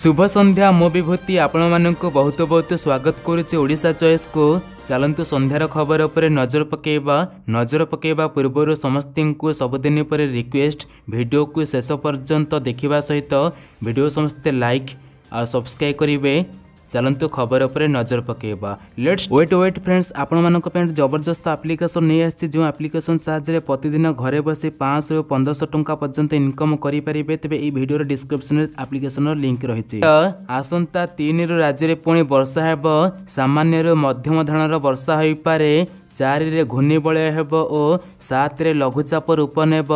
ଶୁଭ ସନ୍ଧ୍ୟା ମୁଁ ବିଭୂତି। ଆପଣମାନଙ୍କୁ ବହୁତ ବହୁତ ସ୍ୱାଗତ କରୁଛି ଓଡ଼ିଶା ଚଏସ୍କୁ ଚାଲନ୍ତୁ ସନ୍ଧ୍ୟାର ଖବର ଉପରେ ନଜର ପକାଇବା। ନଜର ପକାଇବା ପୂର୍ବରୁ ସମସ୍ତଙ୍କୁ ସବୁଦିନ ପରେ ରିକ୍ୱେଷ୍ଟ ଭିଡ଼ିଓକୁ ଶେଷ ପର୍ଯ୍ୟନ୍ତ ଦେଖିବା ସହିତ। ଭିଡ଼ିଓ ସମସ୍ତେ ଲାଇକ୍ ଆଉ ସବସ୍କ୍ରାଇବ୍ କରିବେ। ଚାଲନ୍ତୁ ଖବର ଉପରେ ନଜର ପକାଇବା। ଲେଟ୍ସ ୱେଟ୍ ୱେଟ୍ ଫ୍ରେଣ୍ଡସ୍ ଆପଣମାନଙ୍କ ପାଇଁ ଜବରଦସ୍ତ ଆପ୍ଲିକେସନ୍ ନେଇ ଆସିଛି ଯେଉଁ ଆପ୍ଲିକେସନ୍ ସାହାଯ୍ୟରେ ପ୍ରତିଦିନ ଘରେ ବସି ପାଞ୍ଚଶହରୁ ପନ୍ଦରଶହ ଟଙ୍କା ପର୍ଯ୍ୟନ୍ତ ଇନକମ୍ କରିପାରିବେ। ତେବେ ଏହି ଭିଡ଼ିଓର ଡିସ୍କ୍ରିପ୍ସନରେ ଆପ୍ଲିକେସନର ଲିଙ୍କ ରହିଛି। ଆସନ୍ତା ତିନିରୁ ରାଜ୍ୟରେ ପୁଣି ବର୍ଷା ହେବ। ସାମାନ୍ୟରୁ ମଧ୍ୟମ ଧରଣର ବର୍ଷା ହୋଇପାରେ। ଚାରିରେ ଘୂର୍ଣ୍ଣିବଳୟ ହେବ ଓ ସାତରେ ଲଘୁଚାପ ରୂପ ନେବ।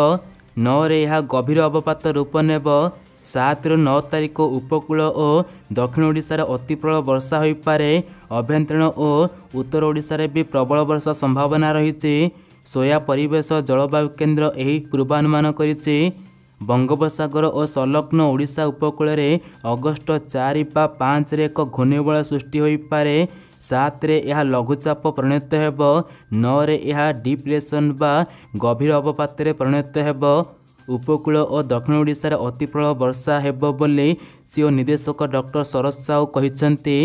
ନଅରେ ଏହା ଗଭୀର ଅବପାତ ରୂପ ନେବ। ସାତରୁ ନଅ ତାରିଖ ଉପକୂଳ ଓ ଦକ୍ଷିଣ ଓଡ଼ିଶାରେ ଅତି ପ୍ରବଳ ବର୍ଷା ହୋଇପାରେ। ଅଭ୍ୟନ୍ତରୀଣ ଓ ଉତ୍ତର ଓଡ଼ିଶାରେ ବି ପ୍ରବଳ ବର୍ଷା ସମ୍ଭାବନା ରହିଛି। ସୋୟା ପରିବେଶ ଜଳବାୟୁ କେନ୍ଦ୍ର ଏହି ପୂର୍ବାନୁମାନ କରିଛି। ବଙ୍ଗୋପସାଗର ଓ ସଂଲଗ୍ନ ଓଡ଼ିଶା ଉପକୂଳରେ ଅଗଷ୍ଟ ଚାରି ବା ପାଞ୍ଚରେ ଏକ ଘୂର୍ଣ୍ଣିବଳୟ ସୃଷ୍ଟି ହୋଇପାରେ। ସାତରେ ଏହା ଲଘୁଚାପ ପରିଣତ ହେବ। ନଅରେ ଏହା ଡିପ୍ରେସନ୍ ବା ଗଭୀର ଅବପାତରେ ପରିଣତ ହେବ। ଉପକୂଳ ଓ ଦକ୍ଷିଣ ଓଡ଼ିଶାରେ ଅତି ପ୍ରବଳ ବର୍ଷା ହେବ ବୋଲି ସିଓ ନିର୍ଦ୍ଦେଶକ ଡକ୍ଟର ଶରତ ସାହୁ କହିଛନ୍ତି।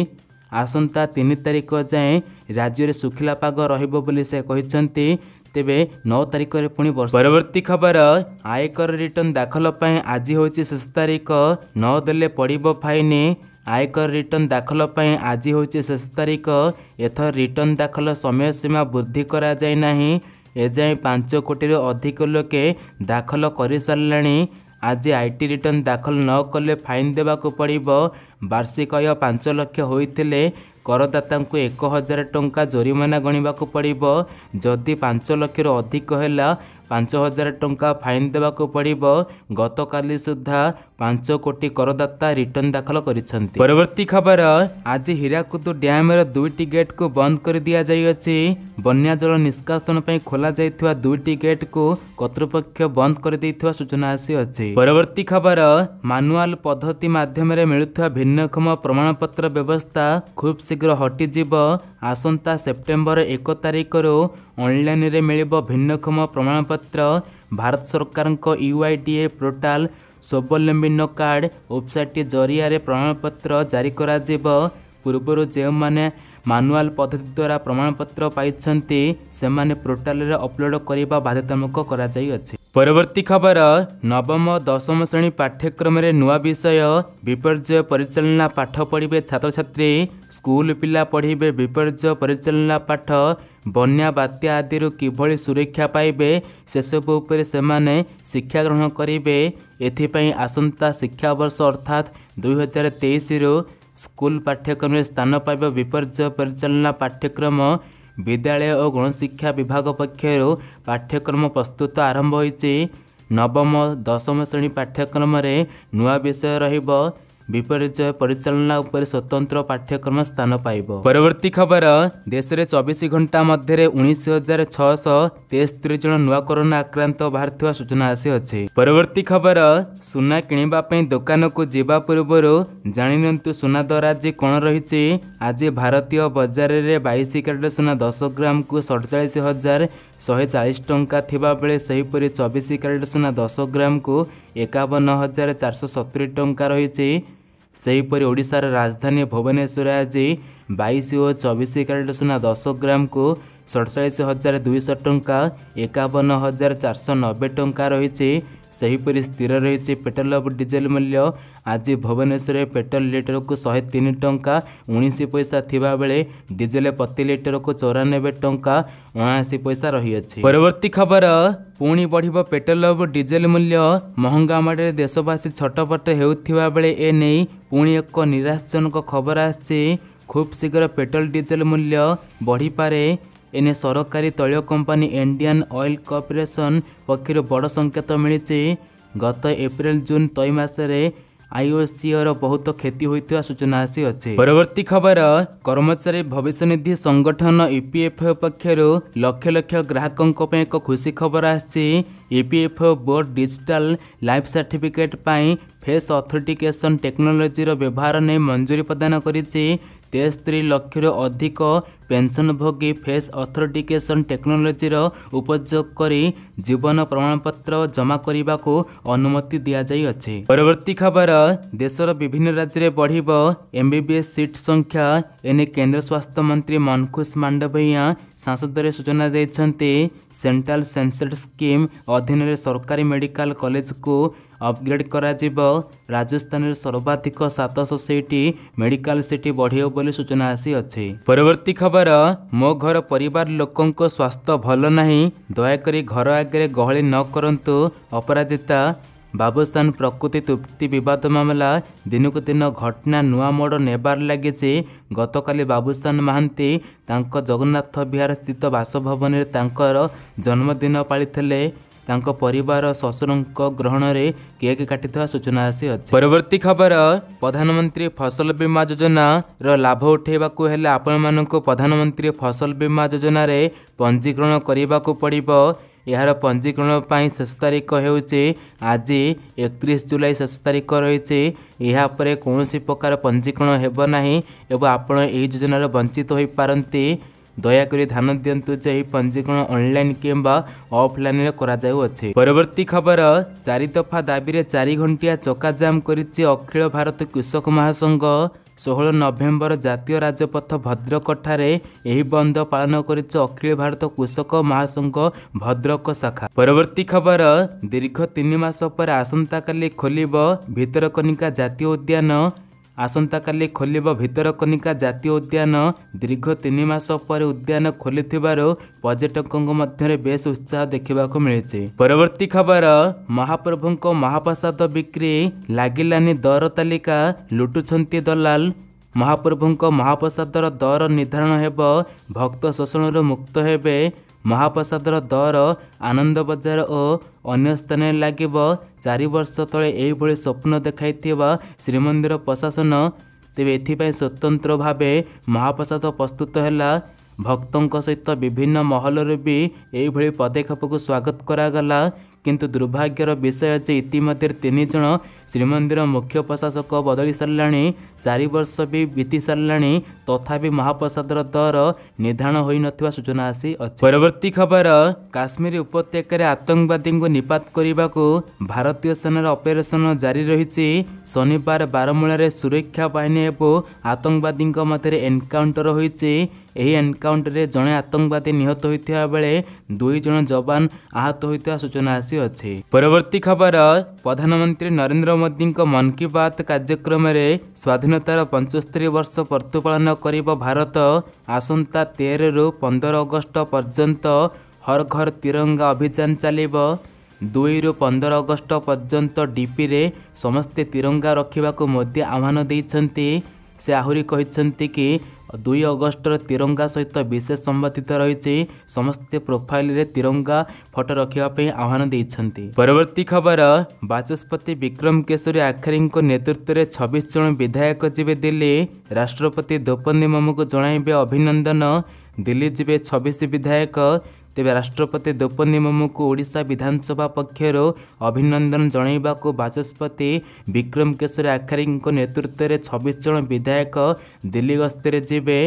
ଆସନ୍ତା ତିନି ତାରିଖ ଯାଏଁ ରାଜ୍ୟରେ ଶୁଖିଲା ପାଗ ରହିବ ବୋଲି ସେ କହିଛନ୍ତି। ତେବେ ନଅ ତାରିଖରେ ପୁଣି ବର୍ଷା। ପରବର୍ତ୍ତୀ ଖବର ଆୟକର ରିଟର୍ଣ୍ଣ ଦାଖଲ ପାଇଁ ଆଜି ହେଉଛି ଶେଷ ତାରିଖ ନ ଦେଲେ ପଡ଼ିବ ଫାଇନ୍। ଆୟକର ରିଟର୍ଣ୍ଣ ଦାଖଲ ପାଇଁ ଆଜି ହେଉଛି ଶେଷ ତାରିଖ ଏଥର ରିଟର୍ଣ୍ଣ ଦାଖଲ ସମୟସୀମା ବୃଦ୍ଧି କରାଯାଇ ନାହିଁ। ଏଯାଏଁ ପାଞ୍ଚ କୋଟିରୁ ଅଧିକ ଲୋକେ ଦାଖଲ କରିସାରିଲେଣି। ଆଜି ଆଇ ଟି ରିଟର୍ଣ୍ଣ ଦାଖଲ ନ କଲେ ଫାଇନ୍ ଦେବାକୁ ପଡ଼ିବ। ବାର୍ଷିକ ଆୟ ପାଞ୍ଚ ଲକ୍ଷ ହୋଇଥିଲେ କରଦାତାଙ୍କୁ ଏକ ହଜାର ଟଙ୍କା ଜୋରିମାନା ଗଣିବାକୁ ପଡ଼ିବ। ଯଦି ପାଞ୍ଚ ଲକ୍ଷରୁ ଅଧିକ ହେଲା ପାଞ୍ଚ ହଜାର ଟଙ୍କା ଫାଇନ୍ ଦେବାକୁ ପଡ଼ିବ। ଗତକାଲି ସୁଦ୍ଧା ପାଞ୍ଚ କୋଟି କରଦାତା ରିଟର୍ଣ୍ଣ ଦାଖଲ କରିଛନ୍ତି। ପରବର୍ତ୍ତୀ ଖବର ଆଜି ହୀରାକୁଦ ଡ୍ୟାମର ଦୁଇଟି ଗେଟ୍କୁ ବନ୍ଦ କରିଦିଆଯାଇଅଛି ବନ୍ୟା ଜଳ ନିଷ୍କାସନ ପାଇଁ ଖୋଲାଯାଇଥିବା ଦୁଇଟି ଗେଟ୍କୁ କର୍ତ୍ତୃପକ୍ଷ ବନ୍ଦ କରିଦେଇଥିବା ସୂଚନା ଆସିଅଛି। ପରବର୍ତ୍ତୀ ଖବର ମାନୁଆଲ ପଦ୍ଧତି ମାଧ୍ୟମରେ ମିଳୁଥିବା ଭିନ୍ନକ୍ଷମ ପ୍ରମାଣପତ୍ର ବ୍ୟବସ୍ଥା ଖୁବ୍ ଶୀଘ୍ର ହଟିଯିବ। ଆସନ୍ତା ସେପ୍ଟେମ୍ବର ଏକ ତାରିଖରୁ ଅନଲାଇନରେ ମିଳିବ ଭିନ୍ନକ୍ଷମ ପ୍ରମାଣପତ୍ର। ଭାରତ ସରକାରଙ୍କ UIDAI portal Swavalamban card website ଜରିଆରେ ପ୍ରମାଣପତ୍ର ଜାରି କରାଯିବ। ପୂର୍ବରୁ ଯେଉଁମାନେ ମାନୁଆଲ ପଦ୍ଧତି ଦ୍ୱାରା ପ୍ରମାଣପତ୍ର ପାଇଛନ୍ତି ସେମାନେ ପୋର୍ଟାଲରେ ଅପଲୋଡ଼ କରିବା ବାଧ୍ୟତାମୂଳକ କରାଯାଇଅଛି। ପରବର୍ତ୍ତୀ ଖବର ନବମ ଦଶମ ଶ୍ରେଣୀ ପାଠ୍ୟକ୍ରମରେ ନୂଆ ବିଷୟ ବିପର୍ଯ୍ୟୟ ପରିଚାଳନା ପାଠ ପଢ଼ିବେ ଛାତ୍ରଛାତ୍ରୀ। ସ୍କୁଲ ପିଲା ପଢ଼ିବେ ବିପର୍ଯ୍ୟୟ ପରିଚାଳନା ପାଠ ବନ୍ୟା ବାତ୍ୟା ଆଦିରୁ କିଭଳି ସୁରକ୍ଷା ପାଇବେ ସେସବୁ ଉପରେ ସେମାନେ ଶିକ୍ଷା ଗ୍ରହଣ କରିବେ। ଏଥିପାଇଁ ଆସନ୍ତା ଶିକ୍ଷାବର୍ଷ ଅର୍ଥାତ୍ ଦୁଇହଜାର ତେଇଶରୁ ସ୍କୁଲ ପାଠ୍ୟକ୍ରମରେ ସ୍ଥାନ ପାଇବ ବିପର୍ଯ୍ୟୟ ପରିଚାଳନା ପାଠ୍ୟକ୍ରମ। ବିଦ୍ୟାଳୟ ଓ ଗଣଶିକ୍ଷା ବିଭାଗ ପକ୍ଷରୁ ପାଠ୍ୟକ୍ରମ ପ୍ରସ୍ତୁତ ଆରମ୍ଭ ହୋଇଛି। ନବମ ଦଶମ ଶ୍ରେଣୀ ପାଠ୍ୟକ୍ରମରେ ନୂଆ ବିଷୟ ରହିବ। ବିପର୍ଯ୍ୟୟ ପରିଚାଳନା ଉପରେ ସ୍ୱତନ୍ତ୍ର ପାଠ୍ୟକ୍ରମ ସ୍ଥାନ ପାଇବ। ପରବର୍ତ୍ତୀ ଖବର ଦେଶରେ ଚବିଶ ଘଣ୍ଟା ମଧ୍ୟରେ ଉଣେଇଶ ହଜାର ଛଅଶହ ତେସ୍ତରୀ ଜଣ ନୂଆ କରୋନା ଆକ୍ରାନ୍ତ ବାହାରିଥିବା ସୂଚନା ଆସିଅଛି। ପରବର୍ତ୍ତୀ ଖବର ସୁନା କିଣିବା ପାଇଁ ଦୋକାନକୁ ଯିବା ପୂର୍ବରୁ ଜାଣିନିଅନ୍ତୁ ସୁନା ଦର ଆଜି କ'ଣ ରହିଛି। ଆଜି ଭାରତୀୟ ବଜାରରେ ବାଇଶ କ୍ୟାରେଟ ସୁନା ଦଶ ଗ୍ରାମକୁ ସଡ଼ଚାଳିଶ ହଜାର ଶହେ ଚାଳିଶ ଟଙ୍କା ଥିବାବେଳେ ସେହିପରି ଚବିଶ କ୍ୟାରେଟ ସୁନା ଦଶ ଗ୍ରାମକୁ ଏକାବନ ହଜାର ଚାରିଶହ ସତୁରି ଟଙ୍କା ରହିଛି। ସେହିପରି ଓଡ଼ିଶାର ରାଜଧାନୀ ଭୁବନେଶ୍ୱର ଆଜି ବାଇଶ ଓ ଚବିଶ କ୍ୟାରେଟ ସୁନା ଦଶ ଗ୍ରାମକୁ ସଡ଼ଚାଳିଶ ହଜାର ଦୁଇଶହ ଟଙ୍କା ଏକାବନ ହଜାର ଚାରିଶହ ନବେ ଟଙ୍କା ରହିଛି। ସେହିପରି ସ୍ଥିର ରହିଛି ପେଟ୍ରୋଲ ଓ ଡିଜେଲ ମୂଲ୍ୟ। ଆଜି ଭୁବନେଶ୍ୱରରେ ପେଟ୍ରୋଲ ଲିଟରକୁ ଶହେ ତିନି ଟଙ୍କା ଉଣେଇଶ ପଇସା ଥିବାବେଳେ ଡିଜେଲ ପ୍ରତି ଲିଟରକୁ ଚଉରାନବେ ଟଙ୍କା ଅଣାଅଶୀ ପଇସା ରହିଅଛି। ପରବର୍ତ୍ତୀ ଖବର ପୁଣି ବଢ଼ିବ ପେଟ୍ରୋଲ ଓ ଡିଜେଲ ମୂଲ୍ୟ। ମହଙ୍ଗା ମାଡ଼ରେ ଦେଶବାସୀ ଛଟପଟ ହେଉଥିବା ବେଳେ ଏ ନେଇ ପୁଣି ଏକ ନିରାଶଜନକ ଖବର ଆସିଛି। ଖୁବ୍ ଶୀଘ୍ର ପେଟ୍ରୋଲ ଡିଜେଲ ମୂଲ୍ୟ ବଢ଼ିପାରେ। ଏନେ ସରକାରୀ ତୈଳ କମ୍ପାନୀ ଇଣ୍ଡିଆନ୍ ଅଏଲ୍ କର୍ପୋରେସନ ପକ୍ଷରୁ ବଡ଼ ସଂକେତ ମିଳିଛି। ଗତ ଏପ୍ରିଲ ଜୁନ ତ୍ରୈମାସରେ ଆଇଓସିଓର ବହୁତ କ୍ଷତି ହୋଇଥିବା ସୂଚନା ଆସିଅଛି। ପରବର୍ତ୍ତୀ ଖବର କର୍ମଚାରୀ ଭବିଷ୍ୟନିଧି ସଂଗଠନ ଇପିଏଫ୍ଓ ପକ୍ଷରୁ ଲକ୍ଷ ଲକ୍ଷ ଗ୍ରାହକଙ୍କ ପାଇଁ ଏକ ଖୁସି ଖବର ଆସିଛି। EPFO board digital life certificate ପାଇଁ ଫେସ୍ ଅଥେଣ୍ଟିକେସନ୍ ଟେକ୍ନୋଲୋଜିର ବ୍ୟବହାର ନେଇ ମଞ୍ଜୁରୀ ପ୍ରଦାନ କରିଛି। ତେସ୍ତରୀ ଲକ୍ଷରୁ ଅଧିକ ପେନ୍ସନଭୋଗୀ ଫେସ୍ ଅଥେଣ୍ଟିକେସନ୍ ଟେକ୍ନୋଲୋଜିର ଉପଯୋଗ କରି ଜୀବନ ପ୍ରମାଣପତ୍ର ଜମା କରିବାକୁ ଅନୁମତି ଦିଆଯାଇଅଛି। ପରବର୍ତ୍ତୀ ଖବର ଦେଶର ବିଭିନ୍ନ ରାଜ୍ୟରେ ବଢ଼ିବ ଏମ୍ବିବିଏସ୍ ସିଟ୍ ସଂଖ୍ୟା। ଏନେଇ କେନ୍ଦ୍ର ସ୍ୱାସ୍ଥ୍ୟ ମନ୍ତ୍ରୀ ମନଖୁସ ମାଣ୍ଡଭେୟା ସଂସଦରେ ସୂଚନା ଦେଇଛନ୍ତି ସେଣ୍ଟ୍ରାଲ ସେନ୍ସେଟ୍ ସ୍କିମ୍ ଅଧୀନରେ ସରକାରୀ ମେଡିକାଲ କଲେଜକୁ ଅପଗ୍ରେଡ୍ କରାଯିବ। ରାଜସ୍ଥାନରେ ସର୍ବାଧିକ ସାତଶହ ସେଇଟି ମେଡିକାଲ ସିଟି ବଢ଼ିବ ବୋଲି ସୂଚନା ଆସିଅଛି। ପରବର୍ତ୍ତୀ ଖବର ମୋ ଘର ପରିବାର ଲୋକଙ୍କ ସ୍ୱାସ୍ଥ୍ୟ ଭଲ ନାହିଁ ଦୟାକରି ଘର ଆଗରେ ଗହଳି ନ କରନ୍ତୁ ଅପରାଜିତା। ବାବୁସାନ ପ୍ରକୃତି ତୃପ୍ତି ବିବାଦ ମାମଲା ଦିନକୁ ଦିନ ଘଟଣା ନୂଆ ମୋଡ଼ ନେବାର ଲାଗିଛି। ଗତକାଲି ବାବୁସାନ ମହାନ୍ତି ତାଙ୍କ ଜଗନ୍ନାଥ ବିହାର ସ୍ଥିତ ବାସଭବନରେ ତାଙ୍କର ଜନ୍ମଦିନ ପାଳିଥିଲେ। ତାଙ୍କ ପରିବାର ଶ୍ୱଶୁରଙ୍କ ଗ୍ରହଣରେ କେକ୍ କାଟିଥିବା ସୂଚନା ଆସିଅଛି ପରବର୍ତ୍ତୀ ଖବର ପ୍ରଧାନମନ୍ତ୍ରୀ ଫସଲ ବୀମା ଯୋଜନାର ଲାଭ ଉଠାଇବାକୁ ହେଲେ ଆପଣମାନଙ୍କୁ ପ୍ରଧାନମନ୍ତ୍ରୀ ଫସଲ ବୀମା ଯୋଜନାରେ ପଞ୍ଜୀକରଣ କରିବାକୁ ପଡ଼ିବ। ଏହାର ପଞ୍ଜୀକରଣ ପାଇଁ ଶେଷ ତାରିଖ ହେଉଛି ଆଜି ଏକତିରିଶ ଜୁଲାଇ ଶେଷ ତାରିଖ ରହିଛି। ଏହା ପରେ କୌଣସି ପ୍ରକାର ପଞ୍ଜୀକରଣ ହେବ ନାହିଁ ଏବଂ ଆପଣ ଏହି ଯୋଜନାର ବଞ୍ଚିତ ହୋଇପାରନ୍ତି। ଦୟାକରି ଧ୍ୟାନ ଦିଅନ୍ତୁ ଯେ ଏହି ପଞ୍ଜୀକରଣ ଅନଲାଇନ୍ କିମ୍ବା ଅଫଲାଇନ୍ରେ କରାଯାଉଅଛି ପରବର୍ତ୍ତୀ ଖବର ଚାରି ଦଫା ଦାବିରେ ଚାରି ଘଣ୍ଟିଆ ଚକାଜାମ୍ କରିଛି ଅଖିଳ ଭାରତ କୃଷକ ମହାସଂଘ। ଷୋହଳ ନଭେମ୍ବର ଜାତୀୟ ରାଜପଥ ଭଦ୍ରକଠାରେ ଏହି ବନ୍ଦ ପାଳନ କରିଛି ଅଖିଳ ଭାରତ କୃଷକ ମହାସଂଘ ଭଦ୍ରକ ଶାଖା। ପରବର୍ତ୍ତୀ ଖବର ଦୀର୍ଘ ତିନି ମାସ ପରେ ଆସନ୍ତାକାଲି ଖୋଲିବ ଭିତରକନିକା ଜାତୀୟ ଉଦ୍ୟାନ। ଆସନ୍ତାକାଲି ଖୋଲିବ ଭିତରକନିକା ଜାତୀୟ ଉଦ୍ୟାନ। ଦୀର୍ଘ ତିନି ମାସ ପରେ ଉଦ୍ୟାନ ଖୋଲିଥିବାରୁ ପର୍ଯ୍ୟଟକଙ୍କ ମଧ୍ୟରେ ବେଶ ଉତ୍ସାହ ଦେଖିବାକୁ ମିଳିଛି। ପରବର୍ତ୍ତୀ ଖବର ମହାପ୍ରଭୁଙ୍କ ମହାପ୍ରସାଦ ବିକ୍ରି ଲାଗିଲାନି ଦର ତାଲିକା ଲୁଟୁଛନ୍ତି ଦଲାଲ। ମହାପ୍ରଭୁଙ୍କ ମହାପ୍ରସାଦର ଦର ନିର୍ଦ୍ଧାରଣ ହେବ ଭକ୍ତ ଶୋଷଣରୁ ମୁକ୍ତ ହେବେ ମହାପ୍ରସାଦର ଦର ଆନନ୍ଦ ବଜାର ଓ ଅନ୍ୟ ସ୍ଥାନରେ ଲାଗିବ ଚାରି ବର୍ଷ ତଳେ ଏହିଭଳି ସ୍ୱପ୍ନ ଦେଖାଇଥିବା ଶ୍ରୀମନ୍ଦିର ପ୍ରଶାସନ ତେବେ ଏଥିପାଇଁ ସ୍ୱତନ୍ତ୍ର ଭାବେ ମହାପ୍ରସାଦ ପ୍ରସ୍ତୁତ ହେଲା ଭକ୍ତଙ୍କ ସହିତ ବିଭିନ୍ନ ମହଲରୁ ବି ଏହିଭଳି ପଦକ୍ଷେପକୁ ସ୍ୱାଗତ କରାଗଲା କିନ୍ତୁ ଦୁର୍ଭାଗ୍ୟର ବିଷୟ ଯେ ଇତିମଧ୍ୟରେ ତିନି ଜଣ ଶ୍ରୀମନ୍ଦିର ମୁଖ୍ୟ ପ୍ରଶାସକ ବଦଳି ସାରିଲାଣି ଚାରି ବର୍ଷ ବି ବିତି ସାରିଲାଣି ତଥାପି ମହାପ୍ରସାଦର ଦର ନିର୍ଦ୍ଧାରଣ ହୋଇନଥିବା ସୂଚନା ଆସିଅଛି ପରବର୍ତ୍ତୀ ଖବର କାଶ୍ମୀର ଉପତ୍ୟକାରେ ଆତଙ୍କବାଦୀଙ୍କୁ ନିପାତ କରିବାକୁ ଭାରତୀୟ ସେନାର ଅପରେସନ ଜାରି ରହିଛି। ଶନିବାର ବାରମୂଳାରେ ସୁରକ୍ଷା ବାହିନୀ ଏବଂ ଆତଙ୍କବାଦୀଙ୍କ ମଧ୍ୟରେ ଏନକାଉଣ୍ଟର ହୋଇଛି। ଏହି ଏନକାଉଣ୍ଟରରେ ଜଣେ ଆତଙ୍କବାଦୀ ନିହତ ହୋଇଥିବା ବେଳେ ଦୁଇ ଜଣ ଯବାନ ଆହତ ହୋଇଥିବା ସୂଚନା ଆସିଅଛି ପରବର୍ତ୍ତୀ ଖବର ପ୍ରଧାନମନ୍ତ୍ରୀ ନରେନ୍ଦ୍ର ମୋଦିଙ୍କ ମନ୍ କି ବାତ୍ କାର୍ଯ୍ୟକ୍ରମରେ ସ୍ୱାଧୀନତାର ପଞ୍ଚସ୍ତରୀ ବର୍ଷ ପ୍ରତିପାଳନ କରିବ ଭାରତ ଆସନ୍ତା ତେରରୁ ପନ୍ଦର ଅଗଷ୍ଟ ପର୍ଯ୍ୟନ୍ତ ହର ଘର ତିରଙ୍ଗା ଅଭିଯାନ ଚାଲିବ। ଦୁଇରୁ ପନ୍ଦର ଅଗଷ୍ଟ ପର୍ଯ୍ୟନ୍ତ ଡିପିରେ ସମସ୍ତେ ତିରଙ୍ଗା ରଖିବାକୁ ମୋଦି ଆହ୍ୱାନ ଦେଇଛନ୍ତି। ସେ ଆହୁରି କହିଛନ୍ତି କି ଦୁଇ ଅଗଷ୍ଟର ତିରଙ୍ଗା ସହିତ ବିଶେଷ ସମ୍ବନ୍ଧିତ ରହିଛି ସମସ୍ତେ ପ୍ରୋଫାଇଲରେ ତିରଙ୍ଗା ଫଟୋ ରଖିବା ପାଇଁ ଆହ୍ୱାନ ଦେଇଛନ୍ତି। ପରବର୍ତ୍ତୀ ଖବର ବାଚସ୍ପତି ବିକ୍ରମ କେଶରୀ ଆଖରେଙ୍କ ନେତୃତ୍ୱରେ ଛବିଶ ଜଣ ବିଧାୟକ ଯିବେ ଦିଲ୍ଲୀ। ରାଷ୍ଟ୍ରପତି ଦ୍ରୌପଦୀ ମୁର୍ମୁଙ୍କୁ ଜଣାଇବେ ଅଭିନନ୍ଦନ। ଦିଲ୍ଲୀ ଯିବେ ଛବିଶ ବିଧାୟକ। ତେବେ ରାଷ୍ଟ୍ରପତି ଦ୍ରୌପଦୀ ମୁର୍ମୁଙ୍କୁ ଓଡ଼ିଶା ବିଧାନସଭା ପକ୍ଷରୁ ଅଭିନନ୍ଦନ ଜଣାଇବାକୁ ବାଚସ୍ପତି ବିକ୍ରମ କେଶରୀ ଆଖାରୀଙ୍କ ନେତୃତ୍ୱରେ ଛବିଶ ଜଣ ବିଧାୟକ ଦିଲ୍ଲୀ ଗସ୍ତରେ ଯିବେ।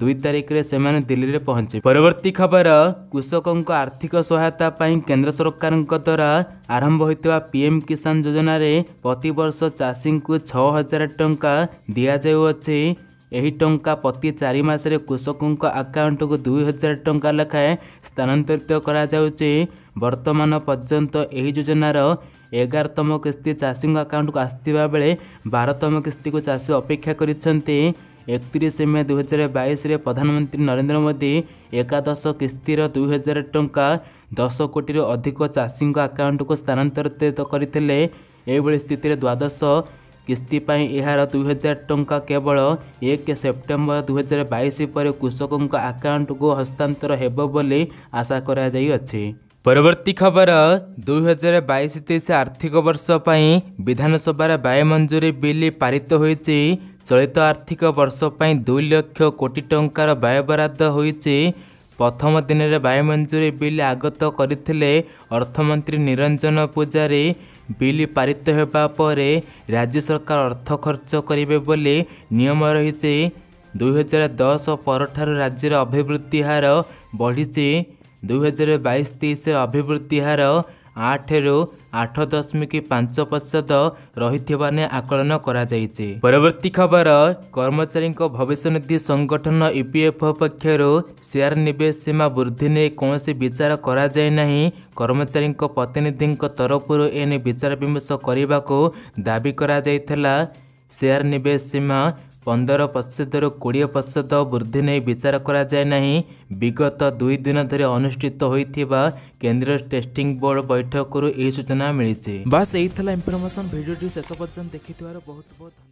ଦୁଇ ତାରିଖରେ ସେମାନେ ଦିଲ୍ଲୀରେ ପହଞ୍ଚିବେ। ପରବର୍ତ୍ତୀ ଖବର କୃଷକଙ୍କ ଆର୍ଥିକ ସହାୟତା ପାଇଁ କେନ୍ଦ୍ର ସରକାରଙ୍କ ଦ୍ୱାରା ଆରମ୍ଭ ହୋଇଥିବା ପିଏମ୍ କିଷାନ ଯୋଜନାରେ ପ୍ରତିବର୍ଷ ଚାଷୀଙ୍କୁ ଛଅ ହଜାର ଟଙ୍କା ଦିଆଯାଉଅଛି। ଏହି ଟଙ୍କା ପ୍ରତି ଚାରି ମାସରେ କୃଷକଙ୍କ ଆକାଉଣ୍ଟକୁ ଦୁଇ ହଜାର ଟଙ୍କା ଲେଖାଏଁ ସ୍ଥାନାନ୍ତରିତ କରାଯାଉଛି। ବର୍ତ୍ତମାନ ପର୍ଯ୍ୟନ୍ତ ଏହି ଯୋଜନାର ଏଗାରତମ କିସ୍ତି ଚାଷୀଙ୍କ ଆକାଉଣ୍ଟକୁ ଆସିଥିବା ବେଳେ ବାରତମ କିସ୍ତିକୁ ଚାଷୀ ଅପେକ୍ଷା କରିଛନ୍ତି। ଏକତିରିଶ ମେ ଦୁଇହଜାର ବାଇଶରେ ପ୍ରଧାନମନ୍ତ୍ରୀ ନରେନ୍ଦ୍ର ମୋଦି ଏକାଦଶ କିସ୍ତିର ଦୁଇ ହଜାର ଟଙ୍କା ଦଶ କୋଟିରୁ ଅଧିକ ଚାଷୀଙ୍କ ଆକାଉଣ୍ଟକୁ ସ୍ଥାନାନ୍ତରିତ କରିଥିଲେ। ଏହିଭଳି ସ୍ଥିତିରେ ଦ୍ୱାଦଶ କିସ୍ତି ପାଇଁ ଏହାର ଦୁଇ ହଜାର ଟଙ୍କା କେବଳ ଏକ ସେପ୍ଟେମ୍ବର ଦୁଇହଜାର ବାଇଶ ପରେ କୃଷକଙ୍କ ଆକାଉଣ୍ଟକୁ ହସ୍ତାନ୍ତର ହେବ ବୋଲି ଆଶା କରାଯାଇଅଛି। ପରବର୍ତ୍ତୀ ଖବର ଦୁଇହଜାର ବାଇଶ ତେଇଶ ଆର୍ଥିକ ବର୍ଷ ପାଇଁ ବିଧାନସଭାର ବ୍ୟୟ ମଞ୍ଜୁରୀ ବିଲ୍ ପାରିତ ହୋଇଛି। ଚଳିତ ଆର୍ଥିକ ବର୍ଷ ପାଇଁ ଦୁଇ ଲକ୍ଷ କୋଟି ଟଙ୍କାର ବ୍ୟୟ ବରାଦ ହୋଇଛି। ପ୍ରଥମ ଦିନରେ ବ୍ୟୟ ମଞ୍ଜୁରୀ ବିଲ୍ ଆଗତ କରିଥିଲେ ଅର୍ଥମନ୍ତ୍ରୀ ନିରଞ୍ଜନ ପୂଜାରୀ। ବିଲ୍ ପାରିତ ହେବା ପରେ ରାଜ୍ୟ ସରକାର ଅର୍ଥ ଖର୍ଚ୍ଚ କରିବେ ବୋଲି ନିୟମ ରହିଛି ଦୁଇହଜାର ଦଶ ପରଠାରୁ ରାଜ୍ୟର ଅଭିବୃଦ୍ଧି ହାର ବଢ଼ିଛି ଦୁଇହଜାର ବାଇଶ ତେଇଶରେ ଅଭିବୃଦ୍ଧି ହାର ଆଠରୁ ଆଠ ଦଶମିକ ପାଞ୍ଚ ପ୍ରତିଶତ ରହିଥିବା ନେଇ ଆକଳନ କରାଯାଇଛି। ପରବର୍ତ୍ତୀ ଖବର କର୍ମଚାରୀଙ୍କ ଭବିଷ୍ୟନିଧି ସଂଗଠନ ଇପିଏଫ୍ଓ ପକ୍ଷରୁ ସେୟାର ନିବେଶ ସୀମା ବୃଦ୍ଧି ନେଇ କୌଣସି ବିଚାର କରାଯାଇ ନାହିଁ। କର୍ମଚାରୀଙ୍କ ପ୍ରତିନିଧିଙ୍କ ତରଫରୁ ଏନେଇ ବିଚାର ବିମର୍ଶ କରିବାକୁ ଦାବି କରାଯାଇଥିଲା। ସେୟାର ନିବେଶ ସୀମା ପନ୍ଦର ପ୍ରତିଶତରୁ କୋଡ଼ିଏ ପ୍ରତିଶତ ବୃଦ୍ଧି ନେଇ ବିଚାର କରାଯାଏ ନାହିଁ। ବିଗତ ଦୁଇ ଦିନ ଧରି ଅନୁଷ୍ଠିତ ହୋଇଥିବା କେନ୍ଦ୍ରୀୟ ଟେଷ୍ଟିଂ ବୋର୍ଡ ବୈଠକରୁ ଏହି ସୂଚନା ମିଳିଛି। ବାସ୍ ଏଇ ଥିଲା ଇନଫର୍ମେସନ୍ ଭିଡ଼ିଓଟି ଶେଷ ପର୍ଯ୍ୟନ୍ତ ଦେଖିଥିବାରୁ ବହୁତ ବହୁତ